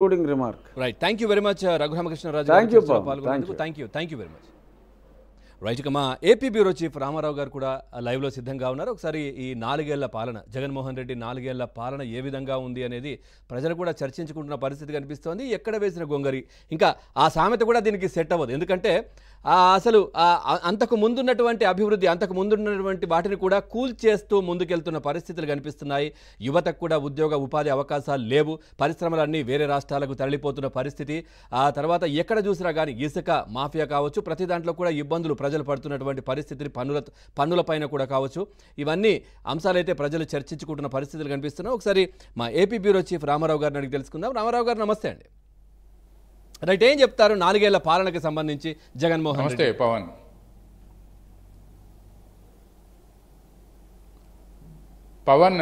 concluding remark. Right. Thank you very much, uh, Thank you, Raju. Thank you, Thank you. Thank you very much. Right ఇక మా AP bureau chief Ramarao గారు కూడా లైవ్లో సిద్ధంగా ఉన్నారు. ఒకసారి ఈ నాలుగేళ్ళ పాలన జగన్మోహన్ రెడ్డి నాలుగేళ్ళ పాలన ఏ విధంగా ఉంది అనేది ప్రజలు కూడా చర్చించుకుంటున్న పరిస్థితి కనిపిస్తోంది. ఎక్కడ వేసిన గొంగరి? ఇంకా ఆ సామెత కూడా దీనికి సెట్ అవ్వదు. ఎందుకంటే అసలు ఆ అంతకు ముందున్నటువంటి అభివృద్ధి అంతకు ముందున్నటువంటి వాటిని కూడా కూల్ చేస్తూ ముందుకెళ్తున్న పరిస్థితులు కనిపిస్తున్నాయి. యువతకు కూడా ఉద్యోగ ఉపాధి అవకాశాలు లేవు. పరిశ్రమలన్నీ వేరే రాష్ట్రాలకు తరలిపోతున్న పరిస్థితి. ఆ తర్వాత ఎక్కడ చూసినా కానీ ఇసుక మాఫియా కావచ్చు. ప్రతి దాంట్లో కూడా ఇబ్బందులు ప్రజలు పడుతున్నటువంటి పరిస్థితిని పన్నుల పన్నులపైన కూడా కావచ్చు. ఇవన్నీ అంశాలైతే ప్రజలు చర్చించుకుంటున్న పరిస్థితులు కనిపిస్తున్నాయి. ఒకసారి మా ఏపీ బ్యూరో చీఫ్ రామారావు గారిని అడిగి తెలుసుకుందాం. రామారావు గారు నమస్తే అండి. రైట్ ఏం చెప్తారు నాలుగేళ్ళ పాలనకి సంబంధించి జగన్మోహన్ నమస్తే పవన్. పవన్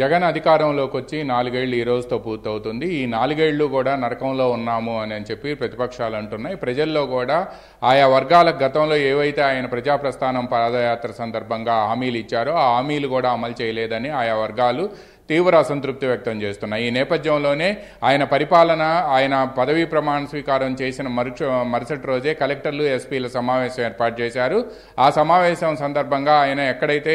జగన్ అధికారంలోకి వచ్చి నాలుగేళ్ళు ఈ రోజుతో పూర్తవుతుంది. ఈ నాలుగేళ్ళు కూడా నరకంలో ఉన్నాము అని అని చెప్పి ప్రతిపక్షాలు అంటున్నాయి. ప్రజల్లో కూడా ఆయా వర్గాలకు గతంలో ఏవైతే ఆయన ప్రజాప్రస్థానం పాదయాత్ర సందర్భంగా హామీలు ఇచ్చారో ఆ హామీలు కూడా అమలు చేయలేదని ఆయా వర్గాలు తీవ్ర అసంతృప్తి వ్యక్తం చేస్తున్నాయి. ఈ నేపథ్యంలోనే ఆయన పరిపాలన ఆయన పదవీ ప్రమాణ స్వీకారం చేసిన మరుక్ష మరుసటి రోజే కలెక్టర్లు ఎస్పీల సమావేశం ఏర్పాటు చేశారు. ఆ సమావేశం సందర్భంగా ఆయన ఎక్కడైతే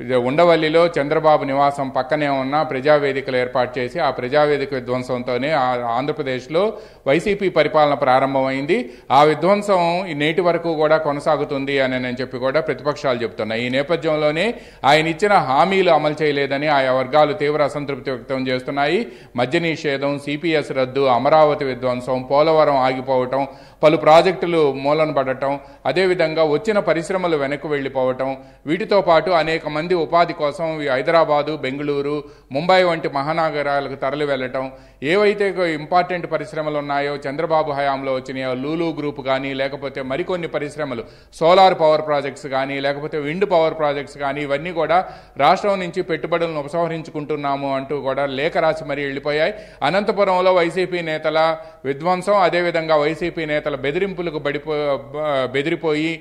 ఉండవల్లిలో చంద్రబాబు నివాసం పక్కనే ఉన్న ప్రజావేదికలు ఏర్పాటు చేసి ఆ ప్రజావేదిక విధ్వంసంతోనే ఆ- ఆంధ్రప్రదేశ్లో వైసీపీ పరిపాలన ప్రారంభమైంది. ఆ విధ్వంసం నేటి వరకు కూడా కొనసాగుతుంది అని నేను చెప్పి కూడా ప్రతిపక్షాలు చెబుతున్నాయి ఈ నేపథ్యంలోనే ఆయన ఇచ్చిన హామీలు అమలు చేయలేదని ఆయా వర్గాలు తీవ్ర అసంతృప్తి వ్యక్తం చేస్తున్నాయి. మద్య నిషేధం సిపిఎస్ రద్దు అమరావతి విధ్వంసం పోలవరం ఆగిపోవటం పలు ప్రాజెక్టులు మూలన పడటం అదేవిధంగా వచ్చిన పరిశ్రమలు వెనక్కి వెళ్ళిపోవటం వీటితో పాటు అనేక మంది ఉపాధి కోసం హైదరాబాదు బెంగళూరు ముంబై వంటి మహానగరాలకు తరలి వెళ్ళటం ఏవైతే ఇంపార్టెంట్ పరిశ్రమలు ఉన్నాయో చంద్రబాబు హయాంలో వచ్చినాయో లూలు గ్రూప్ కానీ లేకపోతే మరికొన్ని పరిశ్రమలు సోలార్ పవర్ ప్రాజెక్ట్స్ కానీ లేకపోతే విండ్ పవర్ ప్రాజెక్ట్స్ కానీ ఇవన్నీ కూడా రాష్ట్రం నుంచి పెట్టుబడులను ఉపసంహరించుకుంటున్నాము అంటూ కూడా లేఖ రాసి మరీ వెళ్ళిపోయాయి. అనంతపురంలో వైసీపీ నేతల విధ్వంసం అదేవిధంగా వైసీపీ నేతల బెదిరింపులకు బడిపో బెదిరిపోయి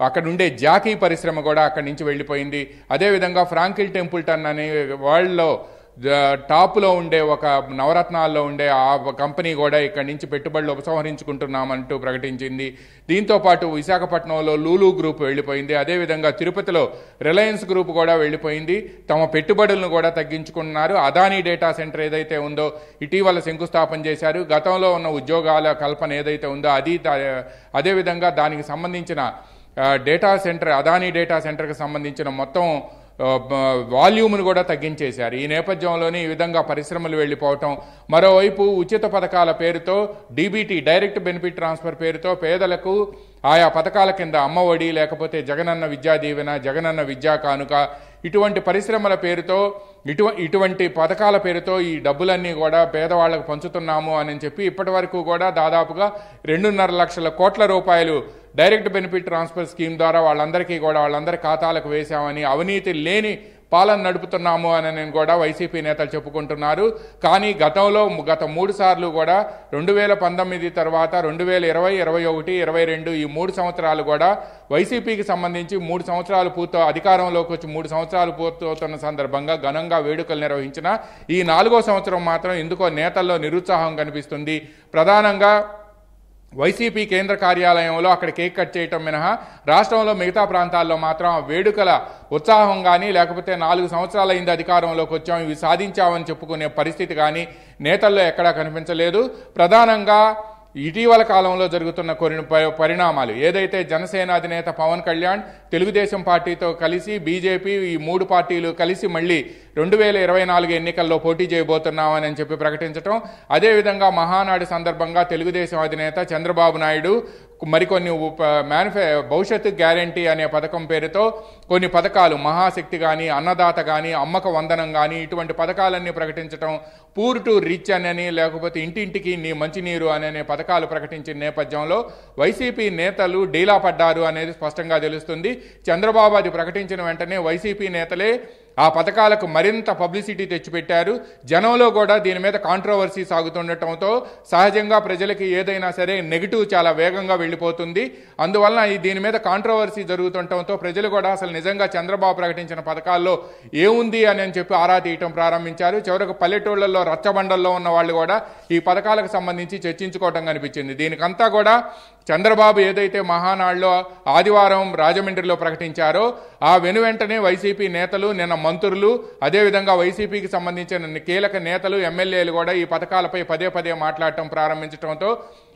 అక్కడ ఉండే జాకీ పరిశ్రమ కూడా అక్కడి నుంచి వెళ్ళిపోయింది. అదేవిధంగా ఫ్రాంకిల్ టెంపుల్టన్ అనే వరల్డ్లో టాప్లో ఉండే ఒక నవరత్నాల్లో ఉండే ఆ కంపెనీ కూడా ఇక్కడి నుంచి పెట్టుబడులు ఉపసంహరించుకుంటున్నామంటూ ప్రకటించింది. దీంతో పాటు విశాఖపట్నంలో లూలు గ్రూప్ వెళ్ళిపోయింది. అదేవిధంగా తిరుపతిలో రిలయన్స్ గ్రూప్ కూడా వెళ్ళిపోయింది. తమ పెట్టుబడులను కూడా తగ్గించుకున్నారు అదానీ డేటా సెంటర్ ఏదైతే ఉందో ఇటీవల శంకుస్థాపన చేశారు. గతంలో ఉన్న ఉద్యోగాల కల్పన ఏదైతే ఉందో అది అదేవిధంగా దానికి సంబంధించిన డేటా సెంటర్ అదానీ డేటా సెంటర్కి సంబంధించిన మొత్తం వాల్యూమ్ను కూడా తగ్గించేశారు. ఈ నేపథ్యంలోనే ఈ విధంగా పరిశ్రమలు వెళ్ళిపోవటం. మరోవైపు ఉచిత పథకాల పేరుతో డీబీటీ డైరెక్ట్ బెనిఫిట్ ట్రాన్స్ఫర్ పేరుతో పేదలకు ఆయా పథకాల కింద అమ్మఒడి లేకపోతే జగనన్న విద్యా దీవెన జగనన్న విద్యా కానుక ఇటువంటి పరిశ్రమల పేరుతో ఇటు ఇటువంటి పథకాల పేరుతో ఈ డబ్బులన్నీ కూడా పేదవాళ్ళకు పంచుతున్నాము అని చెప్పి ఇప్పటి వరకు కూడా దాదాపుగా రెండున్నర లక్షల కోట్ల రూపాయలు డైరెక్ట్ బెనిఫిట్ ట్రాన్స్ఫర్ స్కీమ్ ద్వారా వాళ్ళందరికీ కూడా వాళ్ళందరి ఖాతాలకు వేశామని అవినీతి లేని పాలన నడుపుతున్నాము అని నేను కూడా వైసీపీ నేతలు చెప్పుకుంటున్నారు. కానీ గతంలో గత మూడు సార్లు కూడా రెండు వేల పంతొమ్మిది తర్వాత రెండు వేల ఇరవై ఇరవై ఒకటి ఇరవై రెండు ఈ మూడు సంవత్సరాలు కూడా వైసీపీకి సంబంధించి మూడు సంవత్సరాలు పూర్తి అధికారంలోకి వచ్చి మూడు సంవత్సరాలు పూర్తవుతున్న సందర్భంగా ఘనంగా వేడుకలు నిర్వహించిన ఈ నాలుగో సంవత్సరం మాత్రం ఎందుకో నేతల్లో నిరుత్సాహం కనిపిస్తుంది. ప్రధానంగా వైసీపీ కేంద్ర కార్యాలయంలో అక్కడ కేక్ కట్ చేయటం మినహా రాష్ట్రంలో మిగతా ప్రాంతాల్లో మాత్రం వేడుకల ఉత్సాహం కానీ లేకపోతే నాలుగు సంవత్సరాలైంది అధికారంలోకి వచ్చాం ఇవి సాధించామని చెప్పుకునే పరిస్థితి కానీ నేతల్లో ఎక్కడా కనిపించలేదు. ప్రధానంగా ఇటీవల కాలంలో జరుగుతున్న కొన్ని పరిణామాలు. ఏదైతే జనసేన అధినేత పవన్ కళ్యాణ్ తెలుగుదేశం పార్టీతో కలిసి బీజేపీ ఈ మూడు పార్టీలు కలిసి మళ్ళీ రెండు వేల ఇరవై నాలుగు ఎన్నికల్లో పోటీ చేయబోతున్నామని అని చెప్పి ప్రకటించడం అదేవిధంగా మహానాడు సందర్భంగా తెలుగుదేశం అధినేత చంద్రబాబు నాయుడు మరికొన్ని ఉప మేనిఫె భవిష్యత్తు గ్యారంటీ అనే పథకం పేరుతో కొన్ని పథకాలు మహాశక్తి కానీ అన్నదాత కానీ అమ్మక వందనం కానీ ఇటువంటి పథకాలన్నీ ప్రకటించడం పూర్ టు రిచ్ అని లేకపోతే ఇంటింటికి నీ మంచినీరు అనే పథకాలు ప్రకటించిన నేపథ్యంలో వైసీపీ నేతలు డీలా పడ్డారు అనేది స్పష్టంగా తెలుస్తుంది. చంద్రబాబు అది ప్రకటించిన వెంటనే వైసీపీ నేతలే ఆ పథకాలకు మరింత పబ్లిసిటీ తెచ్చిపెట్టారు. జనంలో కూడా దీని మీద కాంట్రవర్సీ సాగుతుండటంతో సహజంగా ప్రజలకి ఏదైనా సరే నెగిటివ్ చాలా వేగంగా వెళ్ళిపోతుంది. అందువలన ఈ దీని మీద కాంట్రవర్సీ జరుగుతుండటంతో ప్రజలు కూడా అసలు నిజంగా చంద్రబాబు ప్రకటించిన పథకాల్లో ఏముంది అని అని చెప్పి ఆరా తీయటం ప్రారంభించారు. చివరకు పల్లెటూళ్ళల్లో రచ్చబండల్లో ఉన్న వాళ్ళు కూడా ఈ పథకాలకు సంబంధించి చర్చించుకోవటం కనిపించింది. దీనికంతా కూడా చంద్రబాబు ఏదైతే మహానాడులో ఆదివారం రాజమండ్రిలో ప్రకటించారో ఆ వెను వెంటనే వైసీపీ నేతలు నిన్న మంత్రులు అదేవిధంగా వైసీపీకి సంబంధించిన కీలక నేతలు ఎమ్మెల్యేలు కూడా ఈ పథకాలపై పదే పదే మాట్లాడటం ప్రారంభించడంతో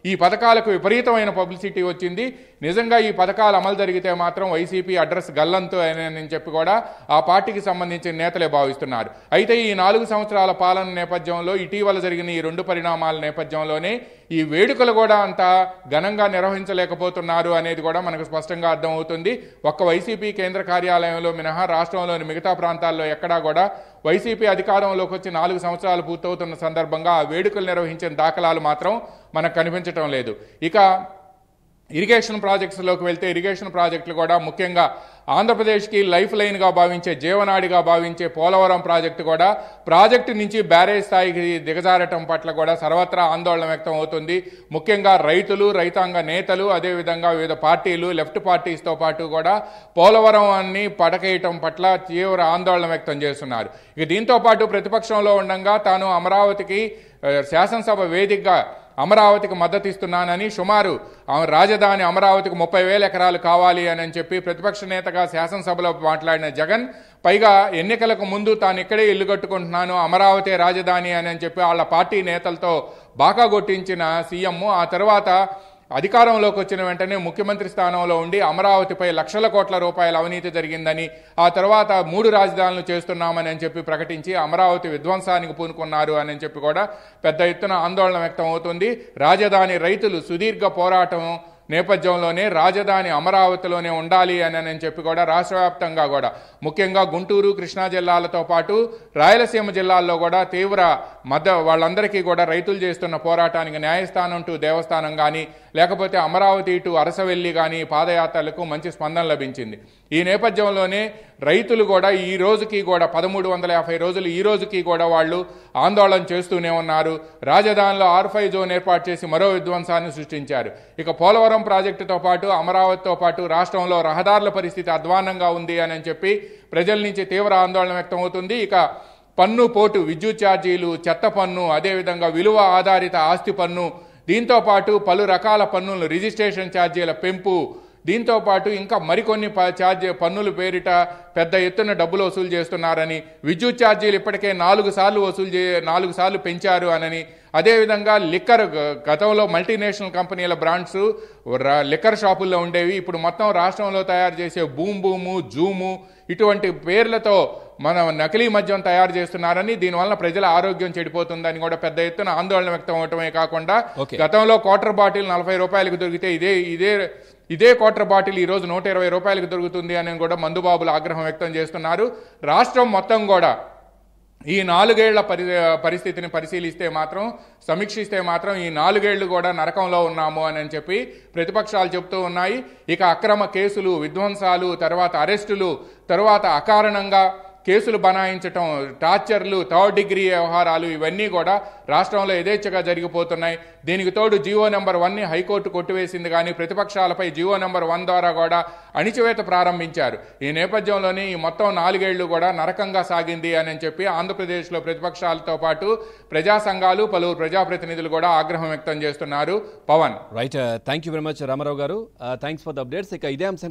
ఈ పథకాలకు విపరీతమైన పబ్లిసిటీ వచ్చింది. నిజంగా ఈ పథకాలు అమలు జరిగితే మాత్రం వైసీపీ అడ్రస్ గల్లంతో అని చెప్పి కూడా ఆ పార్టీకి సంబంధించిన నేతలే భావిస్తున్నారు. అయితే ఈ నాలుగు సంవత్సరాల పాలన నేపథ్యంలో ఇటీవల జరిగిన ఈ రెండు పరిణామాల నేపథ్యంలోనే ఈ వేడుకలు కూడా అంత ఘనంగా నిర్వహించలేకపోతున్నారు అనేది కూడా మనకు స్పష్టంగా అర్థమవుతుంది. ఒక్క వైసీపీ కేంద్ర కార్యాలయంలో మినహా రాష్ట్రంలోని మిగతా ప్రాంతాల్లో ఎక్కడా కూడా వైసీపీ అధికారంలోకి వచ్చి నాలుగు సంవత్సరాలు పూర్తవుతున్న సందర్భంగా ఆ వేడుకలు నిర్వహించిన దాఖలాలు మాత్రం మనకు కనిపించటం లేదు. ఇక ఇరిగేషన్ ప్రాజెక్ట్స్లోకి వెళ్తే ఇరిగేషన్ ప్రాజెక్టులు కూడా ముఖ్యంగా ఆంధ్రప్రదేశ్కి లైఫ్ లైన్గా భావించే జీవనాడిగా భావించే పోలవరం ప్రాజెక్టు కూడా ప్రాజెక్టు నుంచి బ్యారేజ్ స్థాయికి దిగజారటం పట్ల కూడా సర్వత్రా ఆందోళన వ్యక్తం అవుతుంది. ముఖ్యంగా రైతులు రైతాంగ నేతలు అదేవిధంగా వివిధ పార్టీలు లెఫ్ట్ పార్టీస్తో పాటు కూడా పోలవరం అన్ని పడకేయటం పట్ల తీవ్ర ఆందోళన వ్యక్తం చేస్తున్నారు. ఇక దీంతో పాటు ప్రతిపక్షంలో ఉండగా తాను అమరావతికి శాసనసభ వేదికగా అమరావతికి మద్దతు ఇస్తున్నానని సుమారు రాజధాని అమరావతికి ముప్పై వేల ఎకరాలు కావాలి అని చెప్పి ప్రతిపక్ష నేతగా శాసనసభలో మాట్లాడిన జగన్ పైగా ఎన్నికలకు ముందు తాను ఇక్కడే ఇల్లు కట్టుకుంటున్నాను అమరావతి రాజధాని అని చెప్పి వాళ్ళ పార్టీ నేతలతో బాకా కొట్టించిన సీఎం ఆ తర్వాత అధికారంలోకి వచ్చిన వెంటనే ముఖ్యమంత్రి స్థానంలో ఉండి అమరావతిపై లక్షల కోట్ల రూపాయల అవినీతి జరిగిందని ఆ తర్వాత మూడు రాజధానులు చేస్తున్నామని అని చెప్పి ప్రకటించి అమరావతి విధ్వంసానికి పూనుకున్నారు అని చెప్పి కూడా పెద్ద ఎత్తున ఆందోళన వ్యక్తం అవుతుంది. రాజధాని రైతులు సుదీర్ఘ పోరాటం నేపథ్యంలోనే రాజధాని అమరావతిలోనే ఉండాలి అని అని చెప్పి కూడా రాష్ట్ర వ్యాప్తంగా కూడా ముఖ్యంగా గుంటూరు కృష్ణా జిల్లాలతో పాటు రాయలసీమ జిల్లాల్లో కూడా తీవ్ర మద్ద వాళ్ళందరికీ కూడా రైతులు చేస్తున్న పోరాటానికి న్యాయస్థానం టు దేవస్థానం కానీ లేకపోతే అమరావతి ఇటు అరసవెల్లి కానీ పాదయాత్రలకు మంచి స్పందన లభించింది. ఈ నేపథ్యంలోనే రైతులు కూడా ఈ రోజుకి కూడా పదమూడు వందల యాభై రోజులు ఈ రోజుకి కూడా వాళ్ళు ఆందోళన చేస్తూనే ఉన్నారు. రాజధానిలో ఆర్ఫై జోన్ ఏర్పాటు చేసి మరో విధ్వంసాన్ని సృష్టించారు. ఇక పోలవరం ప్రాజెక్టుతో పాటు అమరావతితో పాటు రాష్ట్రంలో రహదారుల పరిస్థితి అధ్వానంగా ఉంది అని చెప్పి ప్రజల నుంచి తీవ్ర ఆందోళన వ్యక్తం అవుతుంది. ఇక పన్ను పోటు విద్యుత్ ఛార్జీలు చెత్త పన్ను అదేవిధంగా విలువ ఆధారిత ఆస్తి పన్ను దీంతో పాటు పలు రకాల పన్నులు రిజిస్ట్రేషన్ ఛార్జీల పెంపు దీంతో పాటు ఇంకా మరికొన్ని ప- ఛార్జ్ పన్నుల పేరిట పెద్ద ఎత్తున డబ్బులు వసూలు చేస్తున్నారని విద్యుత్ ఛార్జీలు ఇప్పటికే నాలుగు సార్లు వసూలు చే నాలుగు సార్లు పెంచారు అనని అదేవిధంగా లిక్కర్ గతంలో మల్టీనేషనల్ కంపెనీల బ్రాండ్స్ లిక్కర్ షాపుల్లో ఉండేవి. ఇప్పుడు మొత్తం రాష్ట్రంలో తయారు చేసే బూమ్ బూము జూము ఇటువంటి పేర్లతో మన నకిలీ మద్యం తయారు చేస్తున్నారని దీనివల్ల ప్రజల ఆరోగ్యం చెడిపోతుందని కూడా పెద్ద ఎత్తున ఆందోళన వ్యక్తం అవటమే కాకుండా. గతంలో క్వార్టర్ బాటిల్ నలభై రూపాయలకు దొరికితే ఇదే ఇదే ఇదే క్వార్టర్ బాటిల్ ఈ రోజు నూట ఇరవై రూపాయలకు దొరుకుతుంది అని కూడా మందుబాబులు ఆగ్రహం వ్యక్తం చేస్తున్నారు రాష్ట్రం మొత్తం కూడా ఈ నాలుగేళ్ళ పరి పరిస్థితిని పరిశీలిస్తే మాత్రం సమీక్షిస్తే మాత్రం ఈ నాలుగేళ్ళు కూడా నరకంలో ఉన్నాము అని అని చెప్పి ప్రతిపక్షాలు చెబుతూ ఉన్నాయి ఇక అక్రమ కేసులు విధ్వంసాలు తర్వాత అరెస్టులు తర్వాత అకారణంగా కేసులు బనాయించటం టార్చర్లు థర్డ్ డిగ్రీ వ్యవహారాలు ఇవన్నీ కూడా రాష్ట్రంలో యథేచ్ఛగా జరిగిపోతున్నాయి. దీనికి తోడు జీవో నెంబర్ వన్ని హైకోర్టు కొట్టివేసింది కానీ ప్రతిపక్షాలపై జీవో నెంబర్ వన్ ద్వారా కూడా అణిచివేత ప్రారంభించారు. ఈ నేపథ్యంలోనే ఈ మొత్తం నాలుగేళ్ళు కూడా నరకంగా సాగింది అని చెప్పి ఆంధ్రప్రదేశ్లో ప్రతిపక్షాలతో పాటు ప్రజా సంఘాలు పలువురు ప్రజాప్రతినిధులు కూడా ఆగ్రహం వ్యక్తం చేస్తున్నారు. Pawan. Right thank you very much Ramarao garu. Thanks for the updates ఇక ఇదే అంశం